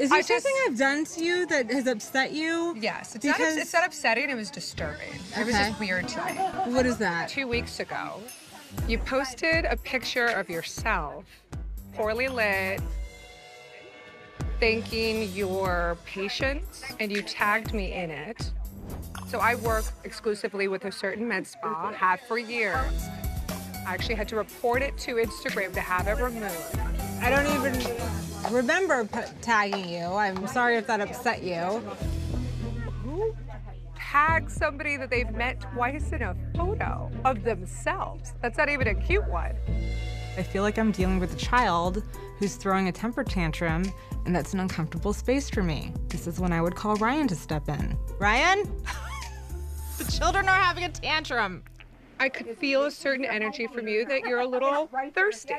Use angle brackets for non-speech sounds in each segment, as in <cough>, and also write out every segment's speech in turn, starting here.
Is there I just- something I've done to you that has upset you? Yes, it's not, Because- ups- it's not upsetting, it was disturbing. It was just weird to me. What is that? Two weeks ago, you posted a picture of yourself, poorly lit, thanking your patients, and you tagged me in it. So I work exclusively with a certain med spa, have for years. I actually had to report it to Instagram to have it removed. I don't even remember p- tagging you. I'm sorry if that upset you. Who tags somebody that they've met twice in a photo of themselves? That's not even a cute one. I feel like I'm dealing with a child who's throwing a temper tantrum, and that's an uncomfortable space for me. This is when I would call Ryan to step in. Ryan? <laughs> the children are having a tantrum. I could feel a certain energy from you that you're a little thirsty.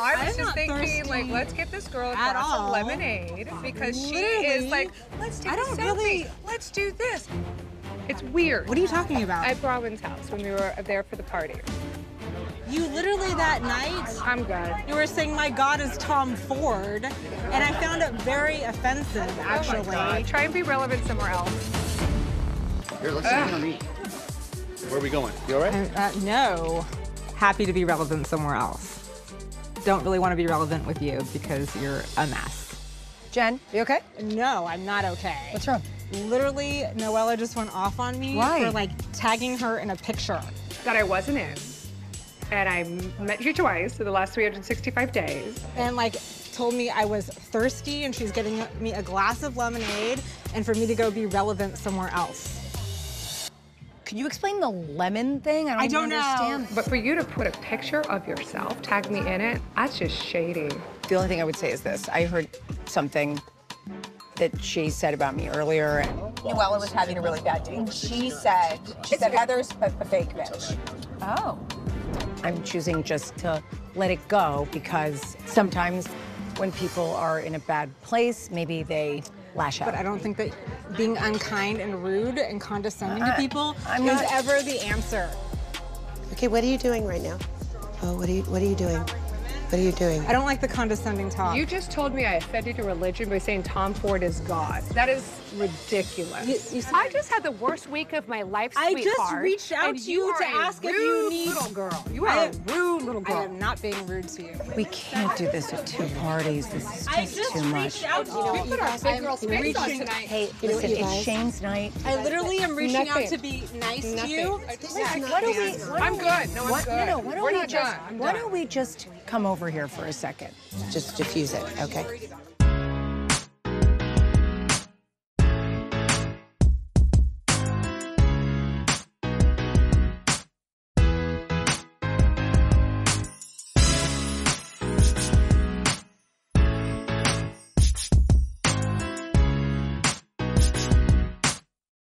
I was just thinking, like, let's get this girl a at glass of lemonade because she is like, let's take I a don't selfie. really- Let's do this. It's weird. What are you talking about? At Robin's house when we were there for the party. you literally that night, I'm good. you were saying, my God is Tom Ford, and I found it very offensive, actually. Uh, try and be relevant somewhere else. Here, let's sit down and eat. Where are we going? You all right? Uh, no. Happy to be relevant somewhere else. Don't really want to be relevant with you because you're a mess. Jen, you okay? No, I'm not okay. What's wrong? Literally, Noella just went off on me Why? for like tagging her in a picture. That I wasn't in. And I met you twice in the last 365 days. And like told me I was thirsty and she's getting me a glass of lemonade and for me to go be relevant somewhere else. Could you explain the lemon thing? I don't, I don't know. understand. But for you to put a picture of yourself, tag me in it, that's just shady. The only thing I would say is this. I heard something that she said about me earlier. Noella was having a really bad day. She said, she said Heather's a, a fake bitch. Oh. I'm choosing just to let it go because sometimes when people are in a bad place, maybe they lash out. But I don't think that being unkind and rude and condescending to uh, people I'm is not- ever the answer. Okay, what are you doing right now? Oh, what are you what are you doing? What are you doing? I don't like the condescending talk. You just told me I offended your religion by saying Tom Ford is God. That is ridiculous. You- you said- I just had the worst week of my life, I just reached out and to you are to ask if you need- little girl. You I are am- a rude little girl. I am not being rude to you. we can't do this at two parties. This is I just just too much. I just reached out to you. We put our big girl space on tonight. Hey, You know what, listen, you it's? Shane's night. I literally am reaching Nothing. out to be nice to Nothing. you. What do we? What I'm good. No, I'm what, good. No, no. Why don't We're we not just? done. I'm why don't we just come over here for a second? Just diffuse it, okay?